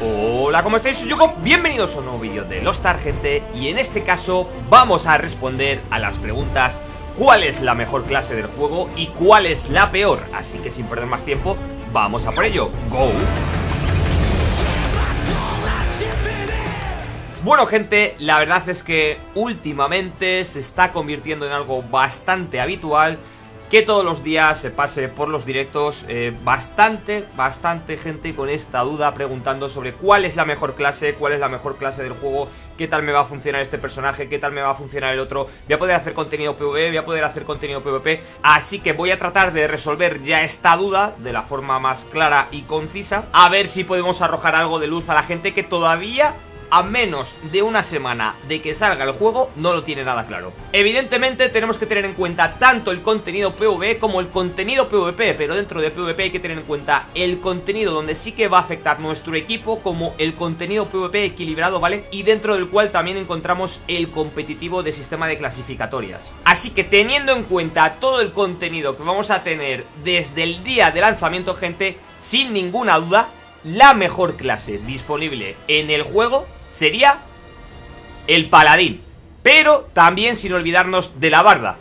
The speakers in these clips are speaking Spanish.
Hola, ¿cómo estáis? Soy Yuko, bienvenidos a un nuevo vídeo de Ark, gente Y en este caso vamos a responder a las preguntas ¿Cuál es la mejor clase del juego y cuál es la peor? Así que sin perder más tiempo, vamos a por ello ¡Go! Bueno gente, la verdad es que últimamente se está convirtiendo en algo bastante habitual que todos los días se pase por los directos eh, bastante, bastante gente con esta duda preguntando sobre cuál es la mejor clase, cuál es la mejor clase del juego, qué tal me va a funcionar este personaje, qué tal me va a funcionar el otro, voy a poder hacer contenido PvE, voy a poder hacer contenido PvP, así que voy a tratar de resolver ya esta duda de la forma más clara y concisa, a ver si podemos arrojar algo de luz a la gente que todavía a menos de una semana de que salga el juego, no lo tiene nada claro. Evidentemente tenemos que tener en cuenta tanto el contenido PvE como el contenido PvP, pero dentro de PvP hay que tener en cuenta el contenido donde sí que va a afectar nuestro equipo, como el contenido PvP equilibrado, ¿vale? Y dentro del cual también encontramos el competitivo de sistema de clasificatorias. Así que teniendo en cuenta todo el contenido que vamos a tener desde el día de lanzamiento, gente, sin ninguna duda, la mejor clase disponible en el juego sería el paladín. Pero también sin olvidarnos de la barda.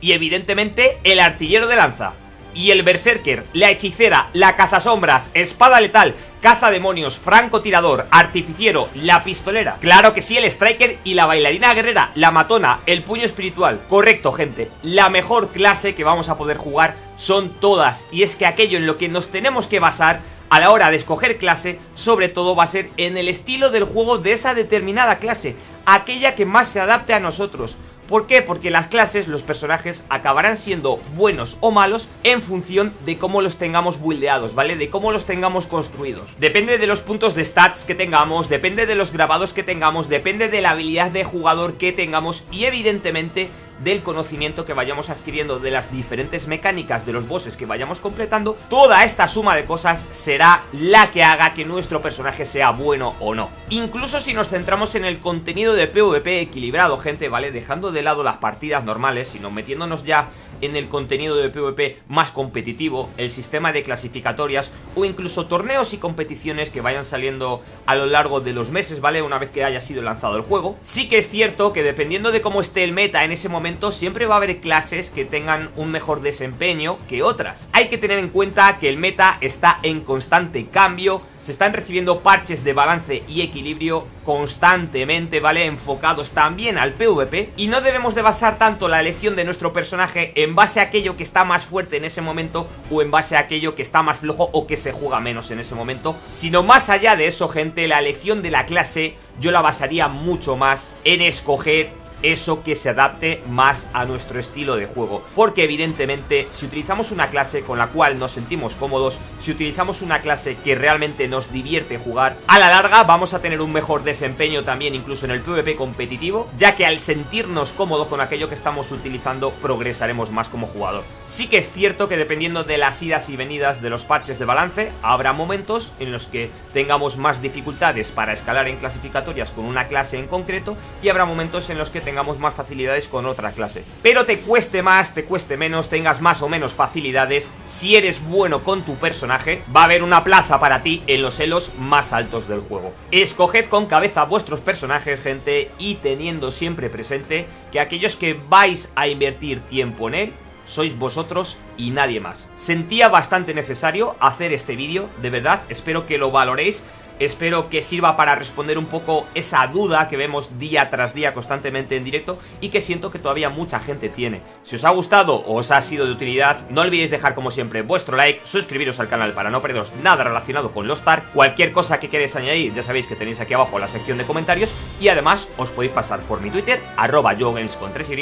Y evidentemente el artillero de lanza. Y el berserker, la hechicera, la cazasombras, espada letal, caza demonios, francotirador, artificiero, la pistolera. Claro que sí, el striker y la bailarina guerrera, la matona, el puño espiritual. Correcto, gente. La mejor clase que vamos a poder jugar son todas. Y es que aquello en lo que nos tenemos que basar a la hora de escoger clase, sobre todo va a ser en el estilo del juego de esa determinada clase, aquella que más se adapte a nosotros. ¿Por qué? Porque las clases, los personajes, acabarán siendo buenos o malos en función de cómo los tengamos buildeados, ¿vale? De cómo los tengamos construidos. Depende de los puntos de stats que tengamos, depende de los grabados que tengamos, depende de la habilidad de jugador que tengamos y evidentemente del conocimiento que vayamos adquiriendo de las diferentes mecánicas de los bosses que vayamos completando, toda esta suma de cosas será la que haga que nuestro personaje sea bueno o no. Incluso si nos centramos en el contenido de PvP equilibrado, gente, ¿vale? Dejando de lado las partidas normales, sino metiéndonos ya en el contenido de PvP más competitivo, el sistema de clasificatorias o incluso torneos y competiciones que vayan saliendo a lo largo de los meses, ¿vale? Una vez que haya sido lanzado el juego. Sí que es cierto que dependiendo de cómo esté el meta en ese momento, siempre va a haber clases que tengan un mejor desempeño que otras. Hay que tener en cuenta que el meta está en constante cambio, se están recibiendo parches de balance y equilibrio constantemente, ¿vale? Enfocados también al PvP y no debemos de basar tanto la elección de nuestro personaje en base a aquello que está más fuerte en ese momento o en base a aquello que está más flojo o que se juega menos en ese momento, sino más allá de eso, gente, la elección de la clase yo la basaría mucho más en escoger eso que se adapte más a nuestro estilo de juego. Porque evidentemente si utilizamos una clase con la cual nos sentimos cómodos, si utilizamos una clase que realmente nos divierte jugar, a la larga vamos a tener un mejor desempeño también incluso en el PvP competitivo, ya que al sentirnos cómodos con aquello que estamos utilizando progresaremos más como jugador. Sí que es cierto que dependiendo de las idas y venidas de los parches de balance, habrá momentos en los que tengamos más dificultades para escalar en clasificatorias con una clase en concreto y habrá momentos en los que tengamos más facilidades con otra clase. Pero te cueste más, te cueste menos, tengas más o menos facilidades, si eres bueno con tu personaje, va a haber una plaza para ti en los elos más altos del juego. Escoged con cabeza vuestros personajes, gente, y teniendo siempre presente que aquellos que vais a invertir tiempo en él, sois vosotros y nadie más. Sentía bastante necesario hacer este vídeo, de verdad, espero que lo valoréis Espero que sirva para responder un poco esa duda que vemos día tras día constantemente en directo y que siento que todavía mucha gente tiene. Si os ha gustado o os ha sido de utilidad, no olvidéis dejar como siempre vuestro like, suscribiros al canal para no perderos nada relacionado con los Star, cualquier cosa que queréis añadir ya sabéis que tenéis aquí abajo la sección de comentarios y además os podéis pasar por mi Twitter, arroba con 3 y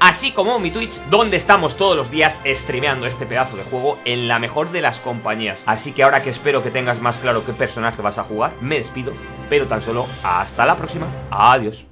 así como mi Twitch, donde estamos todos los días streameando este pedazo de juego en la mejor de las compañías. Así que ahora que espero que tengas más claro qué personaje vas a jugar, me despido, pero tan solo hasta la próxima. Adiós.